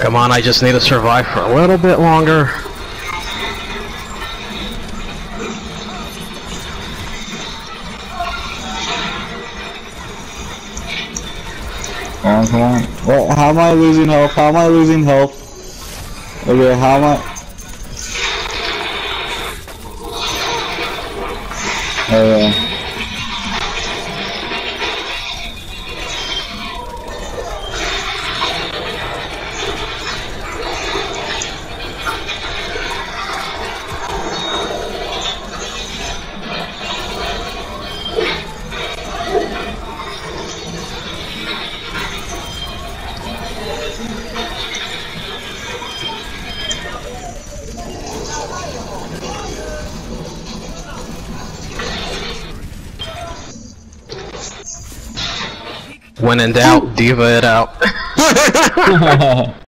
Come on, I just need to survive for a little bit longer. Come on, come on. What? How am I losing health? How am I losing health? Okay, how am I? Oh yeah. When in doubt, diva it out.